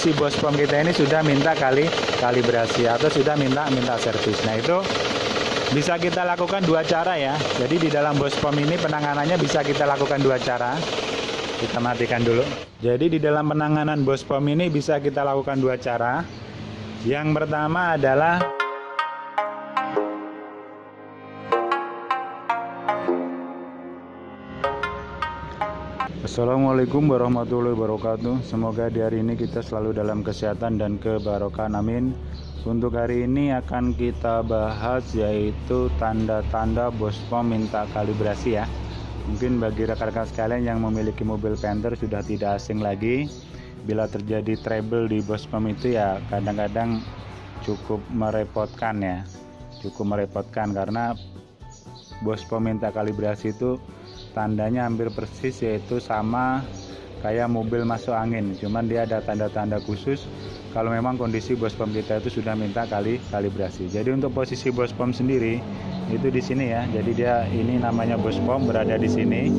si bos pom kita ini sudah minta kali kalibrasi atau sudah minta minta servis. Nah itu bisa kita lakukan dua cara ya. Jadi di dalam bos pom ini penanganannya bisa kita lakukan dua cara. Kita matikan dulu. Jadi di dalam penanganan bos pom ini bisa kita lakukan dua cara. Yang pertama adalah Assalamualaikum warahmatullahi wabarakatuh. Semoga di hari ini kita selalu dalam kesehatan dan kebarokan amin. Untuk hari ini akan kita bahas yaitu tanda-tanda bos pom minta kalibrasi ya. Mungkin bagi rekan-rekan sekalian yang memiliki mobil Panther sudah tidak asing lagi. Bila terjadi trouble di bos pom itu ya kadang-kadang cukup merepotkan ya. Cukup merepotkan karena bos pom minta kalibrasi itu tandanya hampir persis yaitu sama kayak mobil masuk angin. Cuman dia ada tanda-tanda khusus. Kalau memang kondisi bos pom kita itu sudah minta kali kalibrasi. Jadi untuk posisi bos pom sendiri itu di sini ya. Jadi dia ini namanya bos pom berada di sini.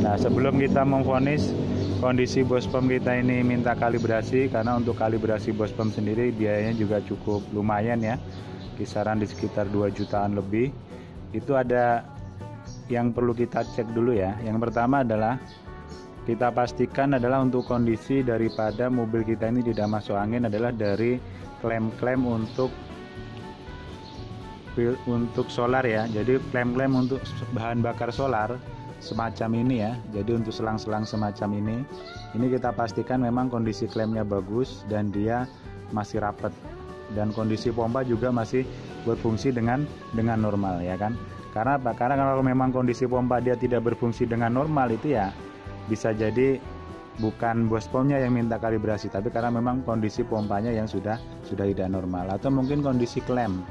Nah sebelum kita memfonis kondisi bos pom kita ini minta kalibrasi. Karena untuk kalibrasi bos pom sendiri biayanya juga cukup lumayan ya. Kisaran di sekitar 2 jutaan lebih. Itu ada yang perlu kita cek dulu ya. Yang pertama adalah kita pastikan adalah untuk kondisi daripada mobil kita ini tidak masuk angin adalah dari klem-klem untuk untuk solar ya. Jadi klem-klem untuk bahan bakar solar semacam ini ya. Jadi untuk selang-selang semacam ini, ini kita pastikan memang kondisi klemnya bagus dan dia masih rapat dan kondisi pompa juga masih berfungsi dengan dengan normal ya kan. Karena apa? Karena kalau memang kondisi pompa dia tidak berfungsi dengan normal itu ya bisa jadi bukan bos pomnya yang minta kalibrasi tapi karena memang kondisi pompanya yang sudah sudah tidak normal. Atau mungkin kondisi klem.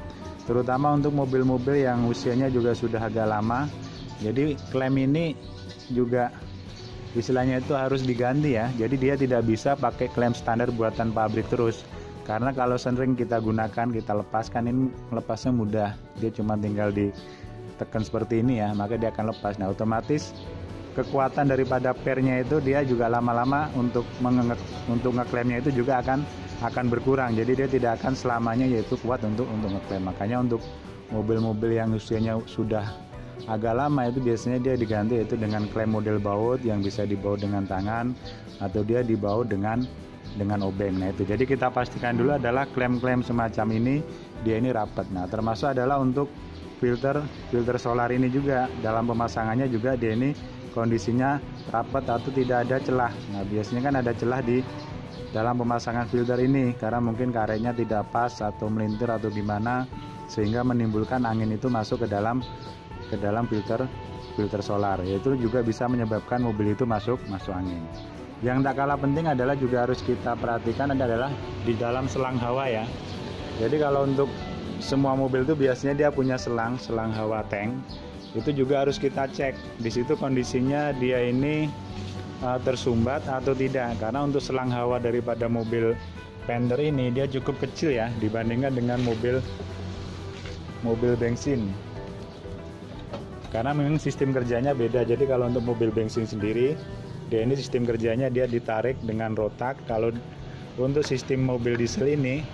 Terutama untuk mobil-mobil yang usianya juga sudah agak lama. Jadi klem ini juga istilahnya itu harus diganti ya. Jadi dia tidak bisa pakai klem standar buatan pabrik terus. Karena kalau sering kita gunakan kita lepaskan ini lepasnya mudah. Dia cuma tinggal di tekan seperti ini ya maka dia akan lepas. Nah otomatis kekuatan daripada pernya itu dia juga lama-lama untuk menge untuk ngeklaimnya itu juga akan akan berkurang. Jadi dia tidak akan selamanya yaitu kuat untuk untuk ngeklaim. Makanya untuk mobil-mobil yang usianya sudah agak lama itu biasanya dia diganti itu dengan klaim model baut yang bisa dibaut dengan tangan atau dia dibaut dengan dengan obeng. Nah itu. Jadi kita pastikan dulu adalah klaim-klaim semacam ini dia ini rapat. Nah termasuk adalah untuk filter filter solar ini juga. Dalam pemasangannya juga dia ini kondisinya rapat atau tidak ada celah. Nah biasanya kan ada celah di dalam pemasangan filter ini karena mungkin karetnya tidak pas atau melintir atau gimana sehingga menimbulkan angin itu masuk ke dalam ke dalam filter filter solar. Yaitu juga bisa menyebabkan mobil itu masuk masuk angin. Yang tak kalah penting adalah juga harus kita perhatikan adalah di dalam selang hawa ya. Jadi kalau untuk semua mobil itu biasanya dia punya selang selang hawa tank. Itu juga harus kita cek. Di situ kondisinya dia ini uh, tersumbat atau tidak. Karena untuk selang hawa daripada mobil Panther ini dia cukup kecil ya dibandingkan dengan mobil mobil bensin. Karena memang sistem kerjanya beda. Jadi kalau untuk mobil bensin sendiri dia ini sistem kerjanya dia ditarik dengan rotak. Kalau untuk sistem mobil diesel ini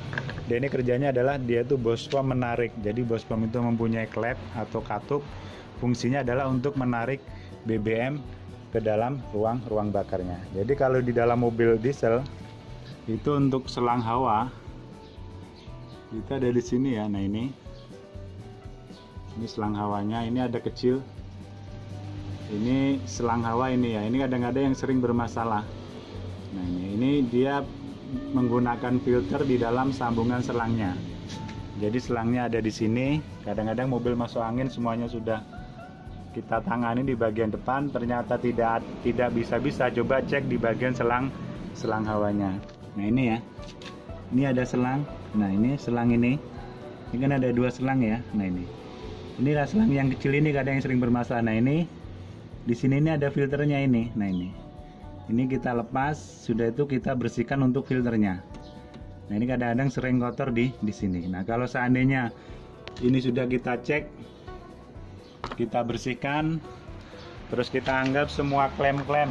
dia ini kerjanya adalah dia itu bos pom menarik. Jadi bos pom itu mempunyai klep atau katup fungsinya adalah untuk menarik BBM ke dalam ruang ruang bakarnya. Jadi kalau di dalam mobil diesel itu untuk selang hawa kita ada di sini ya nah ini. Ini selang hawanya ini ada kecil. Ini selang hawa ini ya ini kadang-kadang yang sering bermasalah. Nah ini ini dia menggunakan filter di dalam sambungan selangnya. Jadi selangnya ada di sini. Kadang-kadang mobil masuk angin semuanya sudah kita tangani di bagian depan. Ternyata tidak tidak bisa-bisa. Coba cek di bagian selang selang hawanya. Nah ini ya. Ini ada selang. Nah ini selang ini. Ini kan ada dua selang ya. Nah ini. Inilah selang yang kecil ini kadang yang sering bermasalah. Nah ini di sini ini ada filternya ini. Nah ini ini kita lepas sudah itu kita bersihkan untuk filternya. Nah ini kadang-kadang sering kotor di di sini. Nah kalau seandainya ini sudah kita cek kita bersihkan terus kita anggap semua klem-klem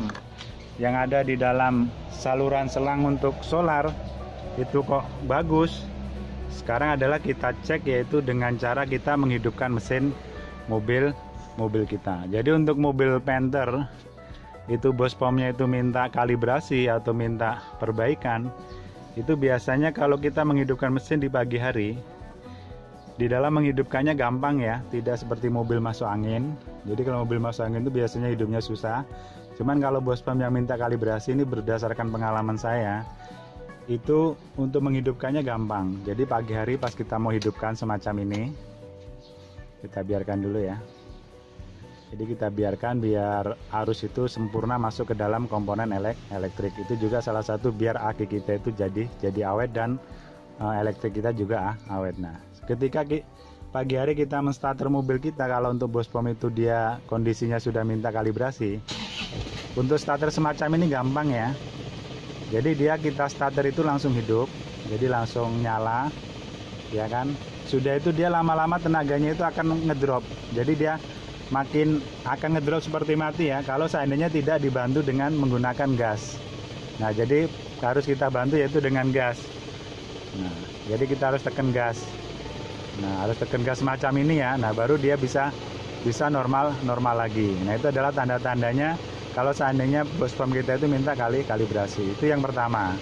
yang ada di dalam saluran selang untuk solar itu kok bagus? Sekarang adalah kita cek yaitu dengan cara kita menghidupkan mesin mobil mobil kita. Jadi untuk mobil Panther itu bos pomnya itu minta kalibrasi atau minta perbaikan itu biasanya kalau kita menghidupkan mesin di pagi hari di dalam menghidupkannya gampang ya tidak seperti mobil masuk angin. Jadi kalau mobil masuk angin itu biasanya hidupnya susah. Cuman kalau bos pom yang minta kalibrasi ini berdasarkan pengalaman saya itu untuk menghidupkannya gampang. Jadi pagi hari pas kita mau hidupkan semacam ini kita biarkan dulu ya jadi kita biarkan biar arus itu sempurna masuk ke dalam komponen elek elektrik. Itu juga salah satu biar aki kita itu jadi jadi awet dan uh, elektrik kita juga uh, awet. Nah ketika ki, pagi hari kita menstarter mobil kita kalau untuk bos pom itu dia kondisinya sudah minta kalibrasi untuk starter semacam ini gampang ya. Jadi dia kita starter itu langsung hidup jadi langsung nyala ya kan? Sudah itu dia lama-lama tenaganya itu akan ngedrop. Jadi dia makin akan ngedrop seperti mati ya kalau seandainya tidak dibantu dengan menggunakan gas. Nah jadi harus kita bantu yaitu dengan gas. Nah jadi kita harus tekan gas. Nah harus tekan gas semacam ini ya nah baru dia bisa bisa normal normal lagi. Nah itu adalah tanda-tandanya kalau seandainya bos pom kita itu minta kali kalibrasi. Itu yang pertama.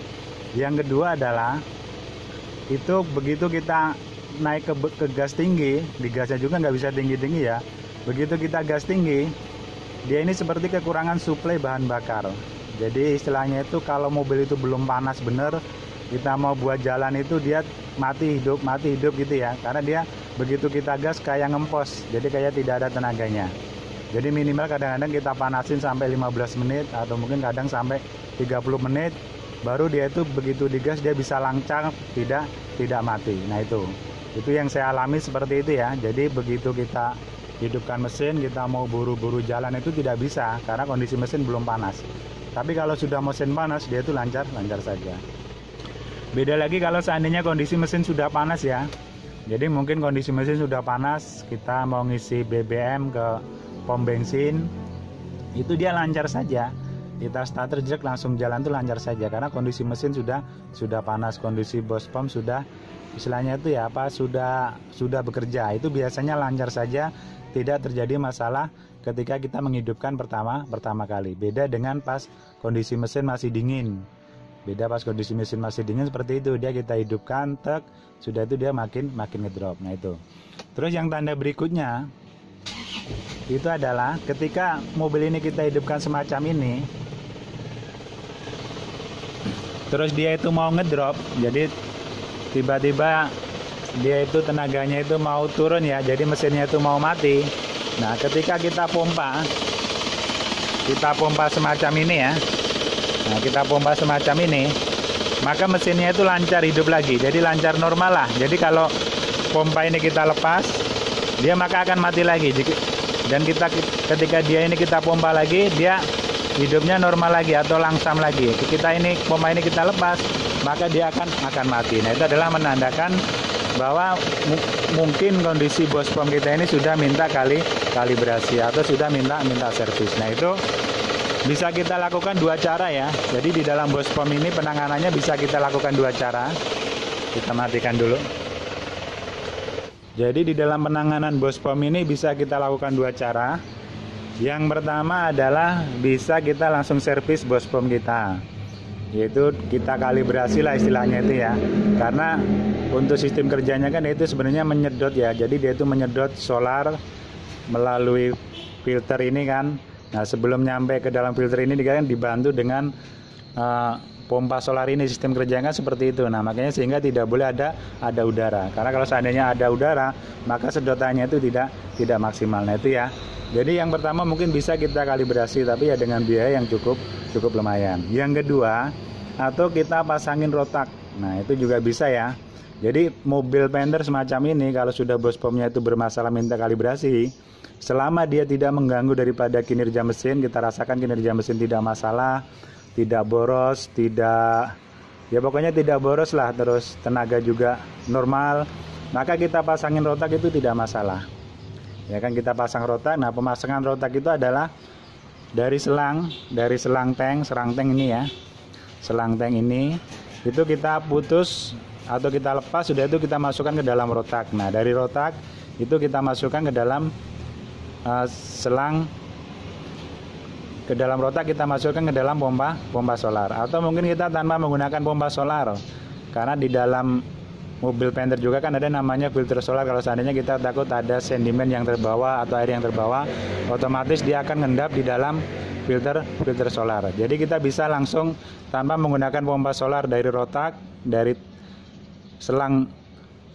Yang kedua adalah itu begitu kita naik ke, ke gas tinggi di gasnya juga nggak bisa tinggi-tinggi ya Begitu kita gas tinggi, dia ini seperti kekurangan suplai bahan bakar. Jadi istilahnya itu kalau mobil itu belum panas bener, kita mau buat jalan itu dia mati hidup, mati hidup gitu ya. Karena dia begitu kita gas kayak ngempos, jadi kayak tidak ada tenaganya. Jadi minimal kadang-kadang kita panasin sampai 15 menit atau mungkin kadang sampai 30 menit baru dia itu begitu digas dia bisa lancar tidak tidak mati. Nah itu. Itu yang saya alami seperti itu ya. Jadi begitu kita hidupkan mesin kita mau buru-buru jalan itu tidak bisa karena kondisi mesin belum panas. Tapi kalau sudah mesin panas dia itu lancar lancar saja. Beda lagi kalau seandainya kondisi mesin sudah panas ya. Jadi mungkin kondisi mesin sudah panas kita mau ngisi BBM ke pom bensin itu dia lancar saja. Kita starter jerk langsung jalan tuh lancar saja karena kondisi mesin sudah sudah panas kondisi bos pom sudah istilahnya itu ya apa sudah sudah bekerja. Itu biasanya lancar saja tidak terjadi masalah ketika kita menghidupkan pertama pertama kali. Beda dengan pas kondisi mesin masih dingin. Beda pas kondisi mesin masih dingin seperti itu dia kita hidupkan tek sudah itu dia makin makin ngedrop. Nah itu. Terus yang tanda berikutnya itu adalah ketika mobil ini kita hidupkan semacam ini terus dia itu mau ngedrop jadi tiba-tiba dia itu tenaganya itu mau turun ya jadi mesinnya itu mau mati. Nah ketika kita pompa kita pompa semacam ini ya. Nah kita pompa semacam ini maka mesinnya itu lancar hidup lagi jadi lancar normal lah. Jadi kalau pompa ini kita lepas dia maka akan mati lagi. Dan kita ketika dia ini kita pompa lagi dia hidupnya normal lagi atau langsam lagi. Kita ini pompa ini kita lepas maka dia akan akan mati. Nah itu adalah menandakan bahwa mungkin kondisi bos pom kita ini sudah minta kali kalibrasi atau sudah minta minta servis. Nah itu bisa kita lakukan dua cara ya. Jadi di dalam bos pom ini penanganannya bisa kita lakukan dua cara. Kita matikan dulu. Jadi di dalam penanganan bos pom ini bisa kita lakukan dua cara. Yang pertama adalah bisa kita langsung servis bos pom kita yaitu kita kalibrasi lah istilahnya itu ya. Karena untuk sistem kerjanya kan itu sebenarnya menyedot ya. Jadi dia itu menyedot solar melalui filter ini kan. Nah sebelum nyampe ke dalam filter ini dia kan dibantu dengan uh, pompa solar ini sistem kerjanya seperti itu nah makanya sehingga tidak boleh ada ada udara karena kalau seandainya ada udara maka sedotannya itu tidak tidak maksimal nah itu ya jadi yang pertama mungkin bisa kita kalibrasi tapi ya dengan biaya yang cukup cukup lumayan. Yang kedua atau kita pasangin rotak. Nah itu juga bisa ya. Jadi mobil Panther semacam ini kalau sudah bos pomnya itu bermasalah minta kalibrasi, selama dia tidak mengganggu daripada kinerja mesin, kita rasakan kinerja mesin tidak masalah, tidak boros, tidak ya pokoknya tidak boros lah, terus tenaga juga normal, maka kita pasangin rotak itu tidak masalah. Ya kan kita pasang rotak. Nah pemasangan rotak itu adalah dari selang dari selang tank serang tank ini ya. Selang tank ini itu kita putus atau kita lepas sudah itu kita masukkan ke dalam rotak. Nah dari rotak itu kita masukkan ke dalam uh, selang ke dalam rotak kita masukkan ke dalam pompa pompa solar. Atau mungkin kita tanpa menggunakan pompa solar. Karena di dalam mobil Panther juga kan ada namanya filter solar. Kalau seandainya kita takut ada sedimen yang terbawa atau air yang terbawa otomatis dia akan ngendap di dalam filter filter solar. Jadi kita bisa langsung tanpa menggunakan pompa solar dari rotak dari selang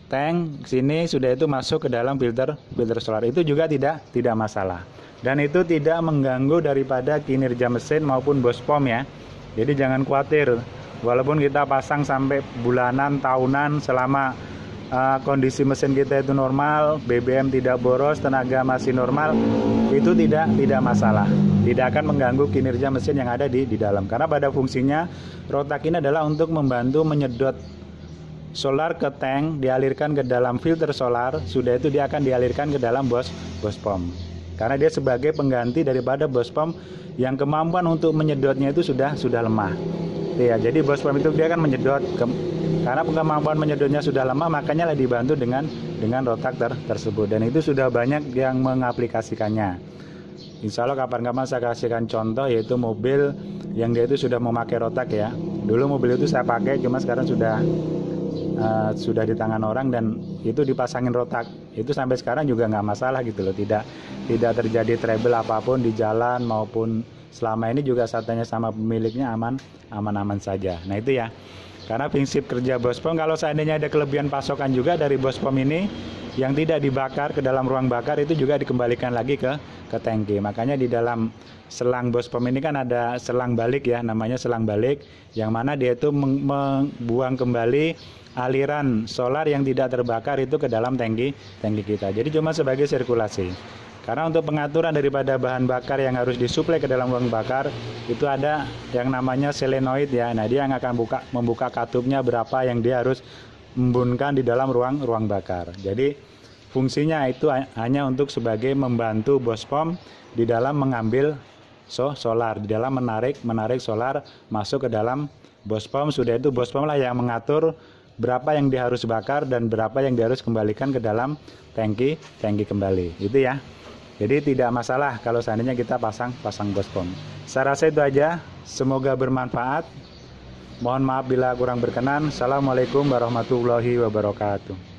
tank sini sudah itu masuk ke dalam filter filter solar. Itu juga tidak tidak masalah dan itu tidak mengganggu daripada kinerja mesin maupun bos pom ya. Jadi jangan khawatir. Walaupun kita pasang sampai bulanan tahunan selama uh, kondisi mesin kita itu normal BBM tidak boros tenaga masih normal itu tidak tidak masalah. Tidak akan mengganggu kinerja mesin yang ada di di dalam. Karena pada fungsinya rotak ini adalah untuk membantu menyedot solar ke tank dialirkan ke dalam filter solar sudah itu dia akan dialirkan ke dalam bos bos pom karena dia sebagai pengganti daripada bos pom yang kemampuan untuk menyedotnya itu sudah sudah lemah. Ya, jadi bos pom itu dia kan menyedot ke, karena kemampuan menyedotnya sudah lemah makanya lah dibantu dengan dengan rotak ter, tersebut dan itu sudah banyak yang mengaplikasikannya. Insya Allah kapan-kapan saya kasihkan contoh yaitu mobil yang dia itu sudah memakai rotak ya. Dulu mobil itu saya pakai cuma sekarang sudah uh, sudah di tangan orang dan itu dipasangin rotak. Itu sampai sekarang juga nggak masalah gitu loh. Tidak tidak terjadi trouble apa pun di jalan maupun selama ini juga satanya sama pemiliknya aman aman-aman saja. Nah itu ya. Karena prinsip kerja bospom kalau seandainya ada kelebihan pasokan juga dari bospom ini yang tidak dibakar ke dalam ruang bakar itu juga dikembalikan lagi ke ke tangki. Makanya di dalam selang bospom ini kan ada selang balik ya, namanya selang balik yang mana dia itu membuang kembali aliran solar yang tidak terbakar itu ke dalam tangki tangki kita. Jadi cuma sebagai sirkulasi. Karena untuk pengaturan daripada bahan bakar yang harus disuplai ke dalam ruang bakar itu ada yang namanya selenoid ya. Nah, dia yang akan buka membuka katupnya berapa yang dia harus membunkan di dalam ruang ruang bakar. Jadi fungsinya itu hanya untuk sebagai membantu bospom di dalam mengambil so solar, di dalam menarik menarik solar masuk ke dalam bospom. Sudah itu bospom lah yang mengatur berapa yang dia harus bakar dan berapa yang dia harus kembalikan ke dalam tangki tangki kembali. Itu ya. Jadi tidak masalah kalau seandainya kita pasang pasang bospom saya rasa itu aja. Semoga bermanfaat mohon maaf bila kurang berkenan. Assalamualaikum warahmatullahi wabarakatuh